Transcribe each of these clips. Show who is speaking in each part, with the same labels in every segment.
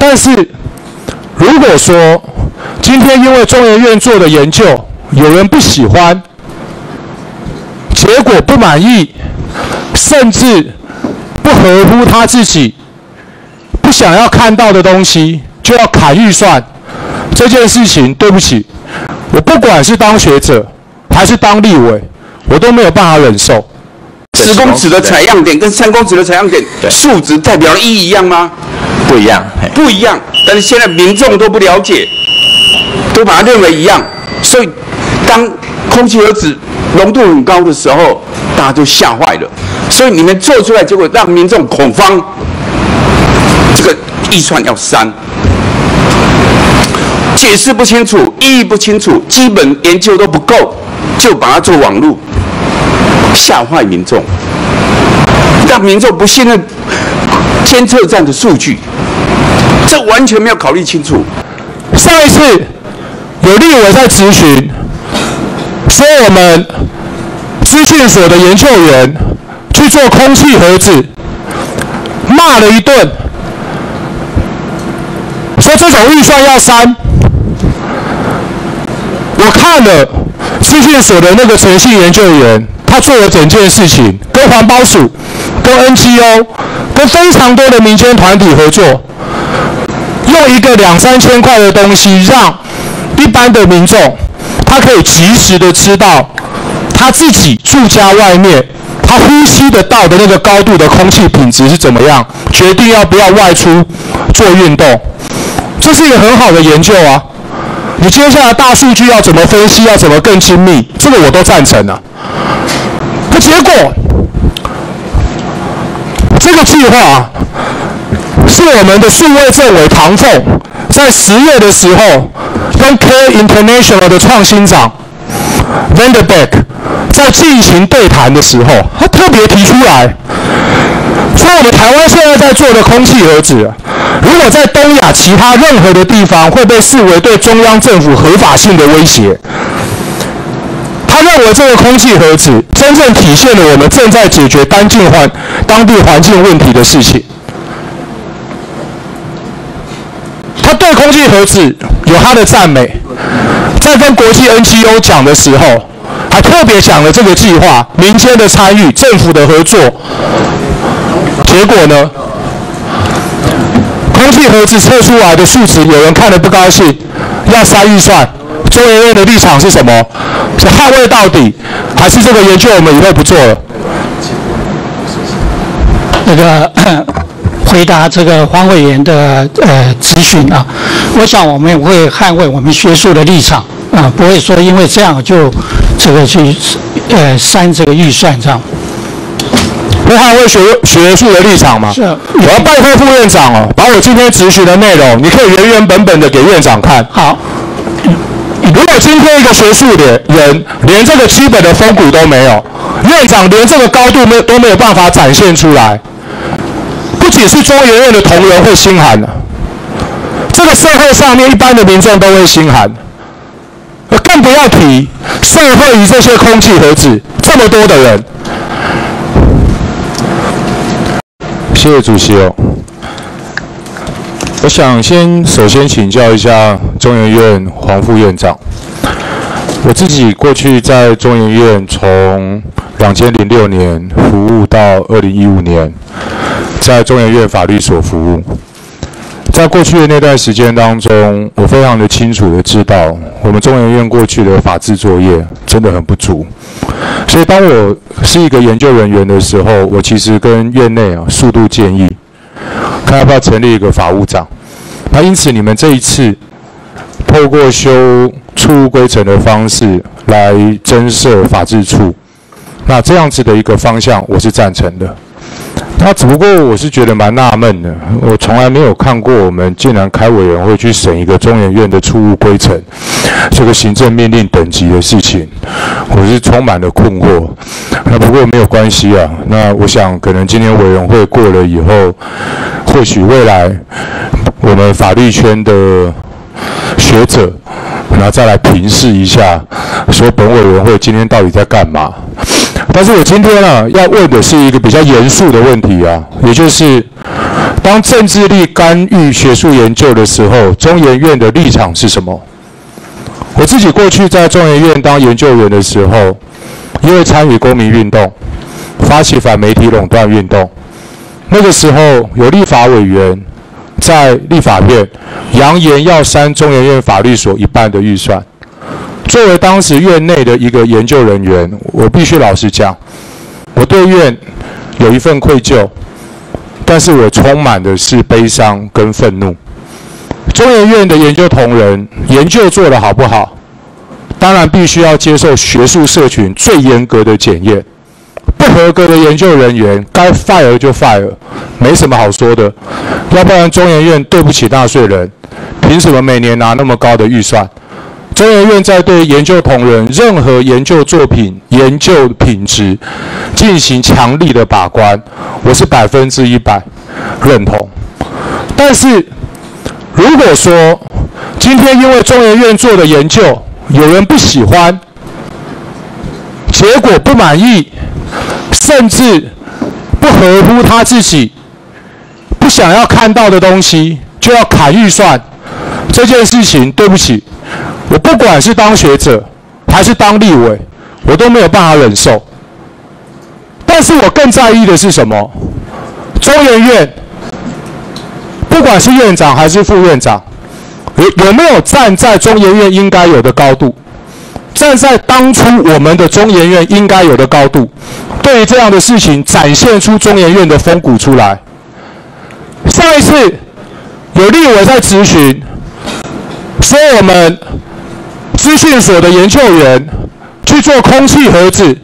Speaker 1: 但是如果说今天因为中研院做的研究，有人不喜欢，结果不满意，甚至不合乎他自己不想要看到的东西，就要砍预算，这件事情，对不起，我不管是当学者还是当立委，我都没有办法忍受。
Speaker 2: 十公尺的采样点跟三公尺的采样点数值代表的意义一样吗？
Speaker 3: 不一样，
Speaker 2: 不一样。但是现在民众都不了解，都把它认为一样，所以当空气盒子浓度很高的时候，大家就吓坏了。所以你们做出来结果让民众恐慌，这个预算要删，解释不清楚，意义不清楚，基本研究都不够，就把它做网络。吓坏民众，让民众不信任监测站的数据，这完全没有考虑清楚。
Speaker 1: 上一次有立委在咨询，说我们资讯所的研究员去做空气盒子，骂了一顿，说这种预算要删。我看了资讯所的那个诚信研究员。他做了整件事情，跟环保署、跟 NGO、跟非常多的民间团体合作，用一个两三千块的东西，让一般的民众，他可以及时的知道他自己住家外面，他呼吸得到的那个高度的空气品质是怎么样，决定要不要外出做运动。这是一个很好的研究啊！你接下来大数据要怎么分析，要怎么更精密，这个我都赞成啊。结果，这个计划是我们的数位政委唐凤在十月的时候跟 Care International 的创新长 Vanderbeck 在进行对谈的时候，他特别提出来，说我们台湾现在在做的空气盒子，如果在东亚其他任何的地方会被视为对中央政府合法性的威胁。他认为这个空气盒子真正体现了我们正在解决当境环当地环境问题的事情。他对空气盒子有他的赞美，在跟国际 NGO 讲的时候，还特别讲了这个计划民间的参与、政府的合作。结果呢，空气盒子测出来的数值，有人看了不高兴，要塞预算。中研院的立场是什么？是捍卫到底，还是这个研究我们以后不做了？
Speaker 4: 那个 回答这个黄委员的呃咨询啊，我想我们会捍卫我们学术的立场啊，不会说因为这样就这个去呃删这个预算这样。
Speaker 1: 会捍卫学学术的立场吗？
Speaker 4: 是。
Speaker 1: 我要拜托副院长哦，把我今天咨询的内容，你可以原原本本的给院长看。
Speaker 4: 好。
Speaker 1: 如果今天一个学术的人连这个基本的风骨都没有，院长连这个高度没都没有办法展现出来，不仅是中研院的同仁会心寒的，这个社会上面一般的民众都会心寒，更不要提社会与这些空气盒子这么多的人。谢谢主席哦。我想先首先请教一下中研院黄副院长。我自己过去在中研院从两千零六年服务到二零一五年，在中研院法律所服务。在过去的那段时间当中，我非常的清楚的知道，我们中研院过去的法制作业真的很不足。所以当我是一个研究人员的时候，我其实跟院内啊速度建议。看要不要成立一个法务长？那因此你们这一次透过修出规程的方式来增设法制处，那这样子的一个方向我是赞成的。那只不过我是觉得蛮纳闷的，我从来没有看过我们竟然开委员会去审一个中研院的出入规程这个行政命令等级的事情，我是充满了困惑。那不过没有关系啊，那我想可能今天委员会过了以后，或许未来我们法律圈的学者，然后再来评视一下，说本委员会今天到底在干嘛。但是我今天啊要问的是一个比较严肃的问题啊，也就是当当政治力干预学术研究的时候，中研院的立场是什么？我自己过去在中研院当研究员的时候，因为参与公民运动，发起反媒体垄断运动，那个时候有立法委员在立法院扬言要删中研院法律所一半的预算。作为当时院内的一个研究人员，我必须老实讲，我对院有一份愧疚，但是我充满的是悲伤跟愤怒。中研院的研究同仁研究做得好不好，当然必须要接受学术社群最严格的检验。合格的研究人员该 fire 就 fire，没什么好说的。要不然中研院对不起纳税人，凭什么每年拿那么高的预算？中研院在对研究同仁任何研究作品研究品质进行强力的把关，我是百分之一百认同。但是。如果说今天因为中研院做的研究有人不喜欢，结果不满意，甚至不合乎他自己不想要看到的东西，就要砍预算，这件事情对不起，我不管是当学者还是当立委，我都没有办法忍受。但是我更在意的是什么？中研院。不管是院长还是副院长，有有没有站在中研院应该有的高度？站在当初我们的中研院应该有的高度，对于这样的事情展现出中研院的风骨出来。上一次有立委在咨询，说我们资讯所的研究员去做空气盒子，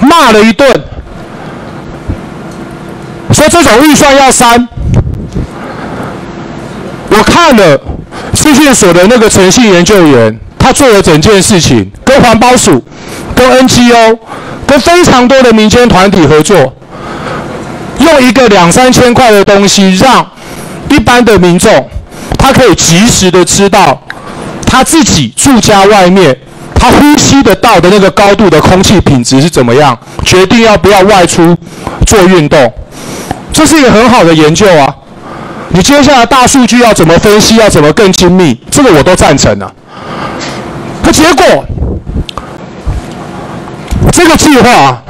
Speaker 1: 骂了一顿，说这种预算要删。我看了资讯所的那个诚信研究员，他做了整件事情，跟环保署、跟 NGO、跟非常多的民间团体合作，用一个两三千块的东西，让一般的民众，他可以及时的知道他自己住家外面，他呼吸得到的那个高度的空气品质是怎么样，决定要不要外出做运动，这是一个很好的研究啊。你接下来大数据要怎么分析？要怎么更精密？这个我都赞成了。结果，这个计划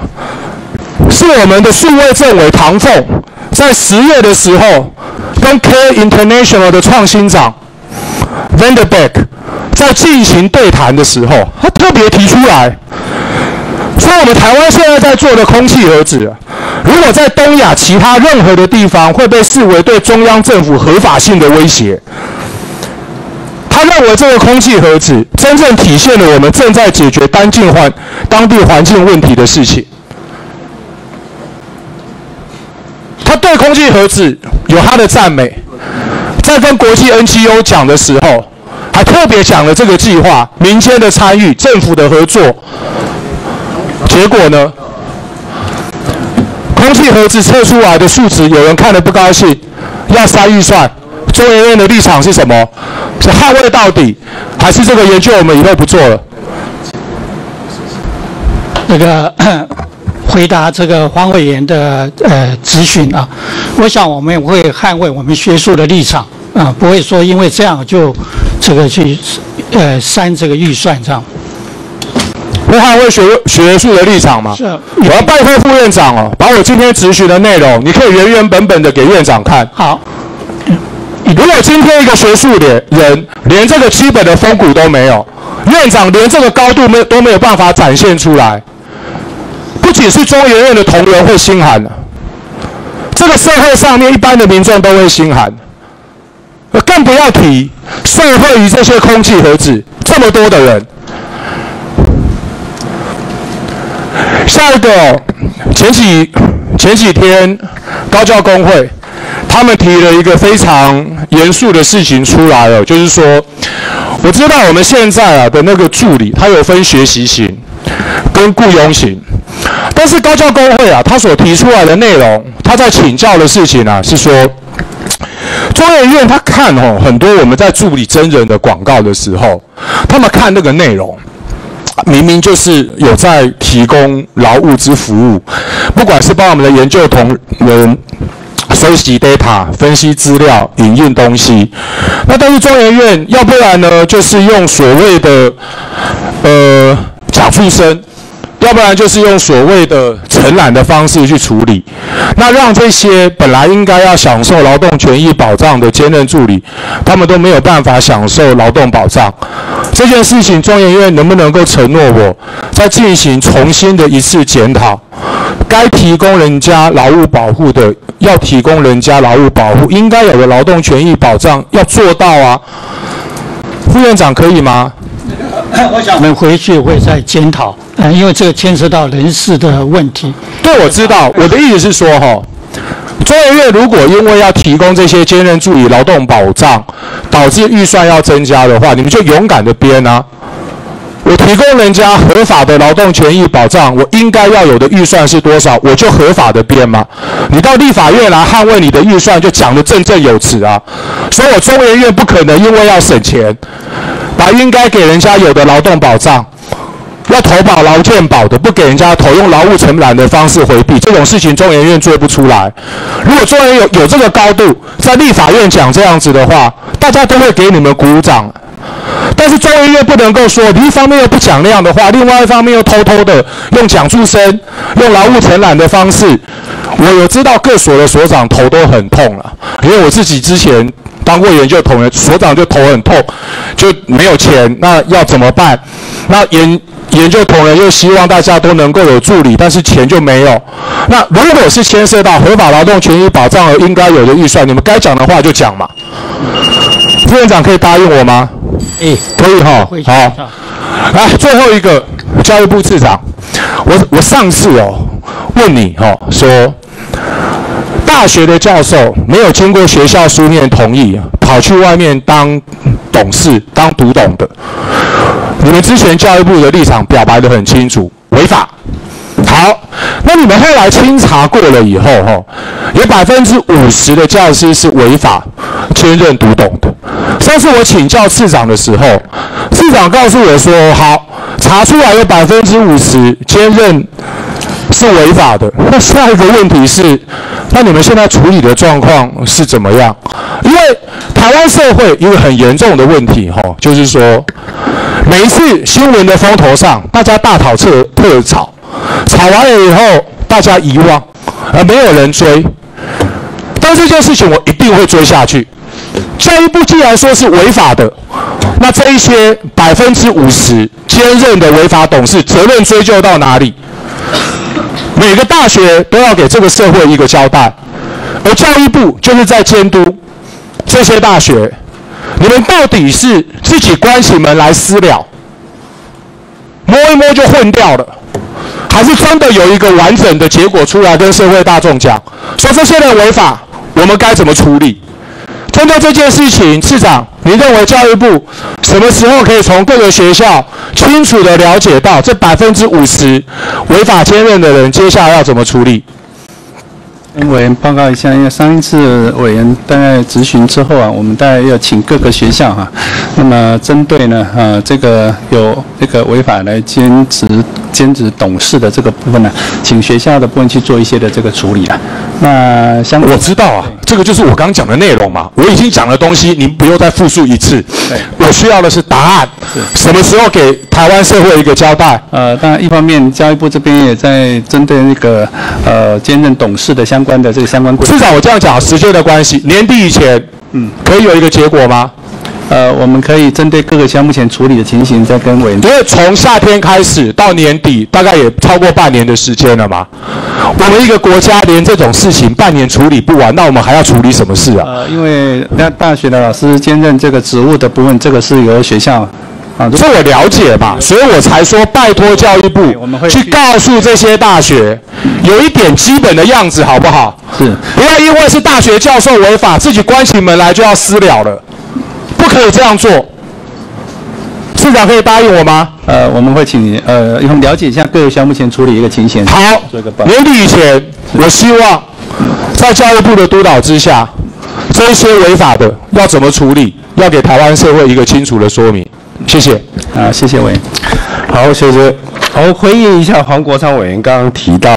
Speaker 1: 是我们的数位政委唐凤在十月的时候跟 Care International 的创新长 Vanderbeck 在进行对谈的时候，他特别提出来。说我们台湾现在在做的空气盒子，如果在东亚其他任何的地方会被视为对中央政府合法性的威胁。他认为这个空气盒子真正体现了我们正在解决当境环当地环境问题的事情。他对空气盒子有他的赞美，在跟国际 NGO 讲的时候，还特别讲了这个计划民间的参与、政府的合作。结果呢？空气盒子测出来的数值，有人看了不高兴，要塞预算。中研院的立场是什么？是捍卫到底，还是这个研究我们以后不做了？
Speaker 4: 那个 回答这个黄委员的呃咨询啊，我想我们会捍卫我们学术的立场啊，不会说因为这样就这个去呃删这个预算这样。
Speaker 1: 会捍卫学学术的立场吗？
Speaker 4: 是。
Speaker 1: 我要拜托副院长哦，把我今天咨询的内容，你可以原原本本的给院长看。
Speaker 4: 好。
Speaker 1: 如果今天一个学术的人连这个基本的风骨都没有，院长连这个高度没都没有办法展现出来，不仅是中研院的同仁会心寒，这个社会上面一般的民众都会心寒，更不要提社会于这些空气盒子这么多的人。下一个，前几前几天高教工会他们提了一个非常严肃的事情出来了，就是说，我知道我们现在啊的那个助理，他有分学习型跟雇佣型，但是高教工会啊，他所提出来的内容，他在请教的事情啊，是说，中研院他看哦很多我们在助理真人的广告的时候，他们看那个内容。明明就是有在提供劳务之服务，不管是帮我们的研究同仁收集 data、分析资料、引用东西。那但是中研院，要不然呢，就是用所谓的呃讲复生。要不然就是用所谓的承揽的方式去处理，那让这些本来应该要享受劳动权益保障的兼任助理，他们都没有办法享受劳动保障。这件事情，中研院能不能够承诺我，在进行重新的一次检讨，该提供人家劳务保护的，要提供人家劳务保护，应该有的劳动权益保障要做到啊。副院长可以吗？
Speaker 4: 我想我们回去会再检讨，嗯，因为这个牵涉到人事的问题。
Speaker 1: 对，我知道。我的意思是说，哈，中研院如果因为要提供这些兼任助理劳动保障，导致预算要增加的话，你们就勇敢的编啊！我提供人家合法的劳动权益保障，我应该要有的预算是多少，我就合法的编嘛。你到立法院来捍卫你的预算，就讲得振振有词啊。所以我中研院不可能因为要省钱。把应该给人家有的劳动保障，要投保劳健保的，不给人家投，用劳务承揽的方式回避这种事情，中研院做不出来。如果中研院有有这个高度，在立法院讲这样子的话，大家都会给你们鼓掌。但是中医院不能够说，你一方面又不讲那样的话，另外一方面又偷偷的用讲助生、用劳务承揽的方式。我有知道各所的所长头都很痛了，因为我自己之前。当过研究同仁，所长就头很痛，就没有钱，那要怎么办？那研研究同仁又希望大家都能够有助理，但是钱就没有。那如果是牵涉到合法劳动权益保障而应该有的预算，你们该讲的话就讲嘛。副院长可以答应我吗？
Speaker 4: 哎，
Speaker 1: 可以哈。好，来最后一个教育部次长，我我上次哦问你哈说。大学的教授没有经过学校书面同意，跑去外面当董事、当独董的。你们之前教育部的立场表白的很清楚，违法。好，那你们后来清查过了以后，哈，有百分之五十的教师是违法兼任读懂的。上次我请教市长的时候，市长告诉我说，好，查出来有百分之五十兼任。是违法的。那下一个问题是，那你们现在处理的状况是怎么样？因为台湾社会一个很严重的问题，哈，就是说，每一次新闻的风头上，大家大讨特特吵，吵完了以后，大家遗忘，而没有人追。但这件事情我一定会追下去。教育部既然说是违法的，那这一些百分之五十兼任的违法董事，责任追究到哪里？每个大学都要给这个社会一个交代，而教育部就是在监督这些大学，你们到底是自己关起门来私了，摸一摸就混掉了，还是真的有一个完整的结果出来跟社会大众讲，说这些人违法，我们该怎么处理？针对这件事情，市长，你认为教育部什么时候可以从各个学校清楚的了解到这百分之五十违法兼任的人，接下来要怎么处理？
Speaker 3: 委员报告一下，因为上一次委员大概咨询之后啊，我们大概要请各个学校哈，那么针对呢，呃，这个有这个违法来兼职兼职董事的这个部分呢，请学校的部分去做一些的这个处理啊。那相
Speaker 1: 我知道啊，这个就是我刚讲的内容嘛，我已经讲的东西，您不用再复述一次。
Speaker 3: 对，
Speaker 1: 我需要的是答案，什么时候给台湾社会一个交代？
Speaker 3: 呃，当然一方面教育部这边也在针对那个呃兼任董事的相关的这个相关。
Speaker 1: 至少我这样讲，时间的关系，年底以前，嗯，可以有一个结果吗？
Speaker 3: 呃，我们可以针对各个项目前处理的情形，再跟委员。
Speaker 1: 因为从夏天开始到年底，大概也超过半年的时间了嘛。我们一个国家连这种事情半年处理不完，那我们还要处理什么事啊？
Speaker 3: 呃，因为那大学的老师兼任这个职务的部分，这个是由学校
Speaker 1: 啊，这我了解嘛，所以我才说拜托教育部去告诉这些大学，有一点基本的样子好不好？
Speaker 3: 是，
Speaker 1: 不要因为是大学教授违法，自己关起门来就要私了了。不可以这样做，市长可以答应我吗？
Speaker 3: 呃，我们会请呃，以后了解一下各个项目前处理一个情形。
Speaker 1: 好，年底以前，我希望在教育部的督导之下，这些违法的要怎么处理，要给台湾社会一个清楚的说明。谢谢。
Speaker 3: 啊，谢谢委员。
Speaker 5: 好，谢谢。好，回应一下黄国昌委员刚刚提到。